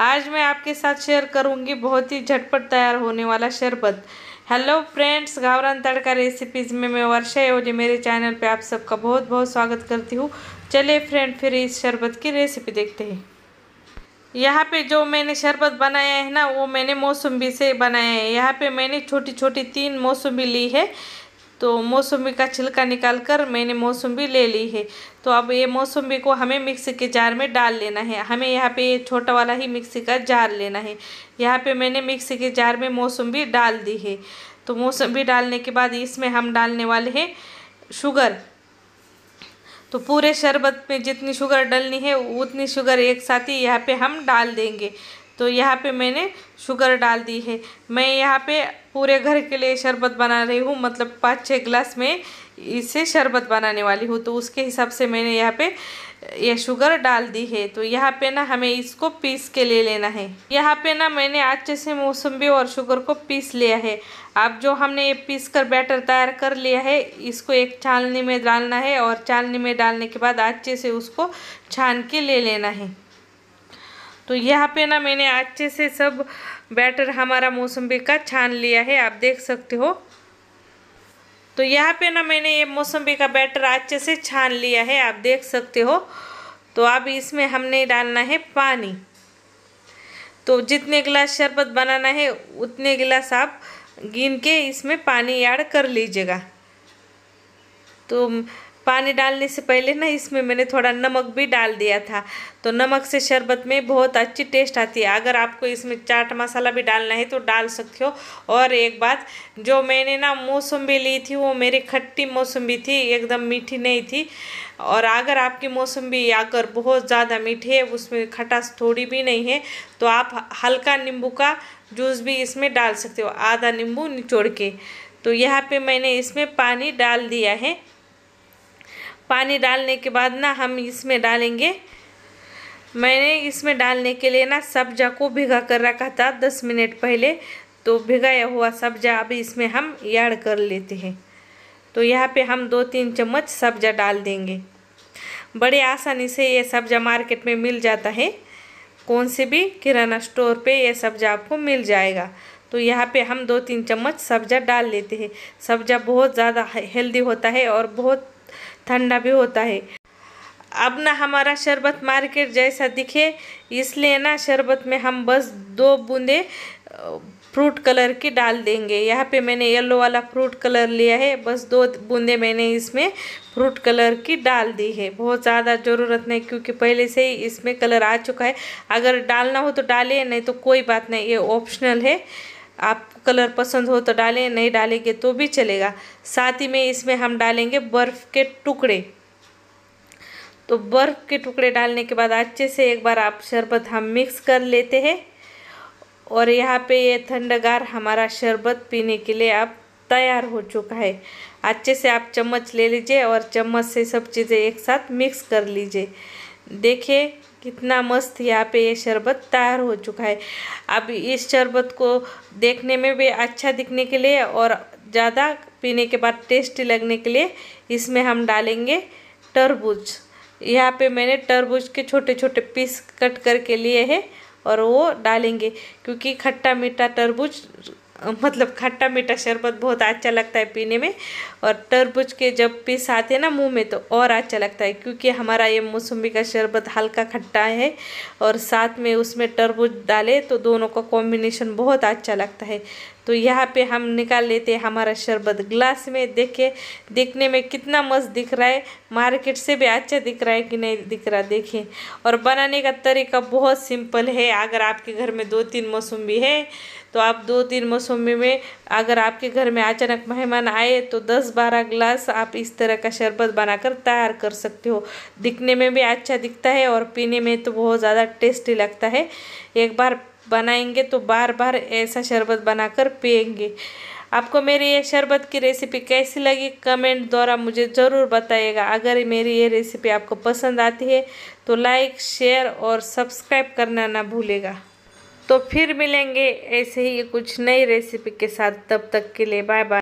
आज मैं आपके साथ शेयर करूँगी बहुत ही झटपट तैयार होने वाला शरबत। हेलो फ्रेंड्स गावरान तड़का रेसिपीज़ में मैं वर्षा योजी, मेरे चैनल पे आप सबका बहुत बहुत स्वागत करती हूँ। चलिए फ्रेंड फिर इस शरबत की रेसिपी देखते हैं। यहाँ पे जो मैंने शरबत बनाया है ना, वो मैंने मौसम्बी से बनाया है। यहाँ पे मैंने छोटी छोटी तीन मौसम्बी ली है। तो मौसम्बी का छिलका निकाल कर मैंने मौसम्बी ले ली है। तो अब ये मौसम्बी को हमें मिक्सी के जार में डाल लेना है। हमें यहाँ पे ये छोटा वाला ही मिक्सी का जार लेना है। यहाँ पे मैंने मिक्सी के जार में मौसम्बी डाल दी है। तो मौसम्बी डालने के बाद इसमें हम डालने वाले हैं शुगर। तो पूरे शरबत में जितनी शुगर डलनी है, उतनी शुगर एक साथ ही यहाँ पे हम डाल देंगे। तो यहाँ पे मैंने शुगर डाल दी है। मैं यहाँ पे पूरे घर के लिए शरबत बना रही हूँ मतलब पाँच छः गिलास में इसे शरबत बनाने वाली हूँ। तो उसके हिसाब से मैंने यहाँ पे ये शुगर डाल दी है। तो यहाँ पे ना हमें इसको पीस के ले लेना है। यहाँ पे ना मैंने अच्छे से मौसम्बी और शुगर को पीस लिया है। अब जो हमने ये पीस कर बैटर तैयार कर लिया है, इसको एक छालनी में डालना है और छालनी में डालने के बाद अच्छे से उसको छान के ले लेना है। तो यहाँ पे ना मैंने अच्छे से सब बैटर हमारा मौसम्बी का छान लिया है, आप देख सकते हो। तो यहाँ पे ना मैंने ये मौसम्बी का बैटर अच्छे से छान लिया है, आप देख सकते हो। तो अब इसमें हमने डालना है पानी। तो जितने गिलास शरबत बनाना है, उतने गिलास आप गिन के इसमें पानी ऐड कर लीजिएगा। तो पानी डालने से पहले ना इसमें मैंने थोड़ा नमक भी डाल दिया था। तो नमक से शरबत में बहुत अच्छी टेस्ट आती है। अगर आपको इसमें चाट मसाला भी डालना है तो डाल सकते हो। और एक बात, जो मैंने ना मौसम्बी ली थी, वो मेरी खट्टी मौसम्बी थी, एकदम मीठी नहीं थी। और अगर आपकी मौसम्बी अगर बहुत ज़्यादा मीठी है, उसमें खटास थोड़ी भी नहीं है तो आप हल्का नींबू का जूस भी इसमें डाल सकते हो, आधा नींबू निचोड़ के। तो यहाँ पे मैंने इसमें पानी डाल दिया है। पानी डालने के बाद ना हम इसमें डालेंगे। मैंने इसमें डालने के लिए ना सब्जा को भिगा कर रखा था दस मिनट पहले। तो भिगाया हुआ सब्जा अभी इसमें हम ऐड कर लेते हैं। तो यहाँ पे हम दो तीन चम्मच सब्जा डाल देंगे। बड़े आसानी से ये सब्जा मार्केट में मिल जाता है। कौन से भी किराना स्टोर पे ये सब्जा आपको मिल जाएगा। तो यहाँ पे हम दो तीन चम्मच सब्जा डाल लेते हैं। सब्जा बहुत ज़्यादा हेल्दी होता है और बहुत ठंडा भी होता है। अब ना हमारा शरबत मार्केट जैसा दिखे, इसलिए ना शरबत में हम बस दो बूंदे फ्रूट कलर की डाल देंगे। यहाँ पे मैंने येलो वाला फ्रूट कलर लिया है, बस दो बूंदे मैंने इसमें फ्रूट कलर की डाल दी है। बहुत ज़्यादा ज़रूरत नहीं, क्योंकि पहले से ही इसमें कलर आ चुका है। अगर डालना हो तो डालिए, नहीं तो कोई बात नहीं, ये ऑप्शनल है। आप कलर पसंद हो तो डालें, नहीं डालेंगे तो भी चलेगा। साथ ही में इसमें हम डालेंगे बर्फ़ के टुकड़े। तो बर्फ़ के टुकड़े डालने के बाद अच्छे से एक बार आप शरबत हम मिक्स कर लेते हैं। और यहाँ पे ये ठंडगार हमारा शरबत पीने के लिए आप तैयार हो चुका है। अच्छे से आप चम्मच ले लीजिए और चम्मच से सब चीज़ें एक साथ मिक्स कर लीजिए। देखिए कितना मस्त यहाँ पे ये शरबत तैयार हो चुका है। अब इस शरबत को देखने में भी अच्छा दिखने के लिए और ज़्यादा पीने के बाद टेस्टी लगने के लिए इसमें हम डालेंगे तरबूज। यहाँ पे मैंने तरबूज के छोटे छोटे पीस कट करके लिए हैं और वो डालेंगे क्योंकि खट्टा मीठा तरबूज मतलब खट्टा मीठा शरबत बहुत अच्छा लगता है पीने में और तरबूज के जब पीस आते हैं ना मुँह में तो और अच्छा लगता है क्योंकि हमारा ये मौसम्बी का शरबत हल्का खट्टा है और साथ में उसमें तरबूज डाले तो दोनों का कॉम्बिनेशन बहुत अच्छा लगता है। तो यहाँ पे हम निकाल लेते हैं हमारा शरबत। ग्लास में देखे, देखने में कितना मस्त दिख रहा है। मार्केट से भी अच्छा दिख रहा है कि नहीं दिख रहा, देखें। और बनाने का तरीका बहुत सिंपल है। अगर आपके घर में दो तीन मौसमी है तो आप दो तीन मौसमी में अगर आपके घर में अचानक मेहमान आए तो दस बारह ग्लास आप इस तरह का शरबत बनाकर तैयार कर सकते हो। दिखने में भी अच्छा दिखता है और पीने में तो बहुत ज़्यादा टेस्टी लगता है। एक बार बनाएँगे तो बार बार ऐसा शरबत बनाकर पियेंगे आपको मेरी ये शरबत की रेसिपी कैसी लगी कमेंट द्वारा मुझे ज़रूर बताइएगा। अगर मेरी ये रेसिपी आपको पसंद आती है तो लाइक शेयर और सब्सक्राइब करना ना भूलेगा। तो फिर मिलेंगे ऐसे ही कुछ नई रेसिपी के साथ। तब तक के लिए बाय बाय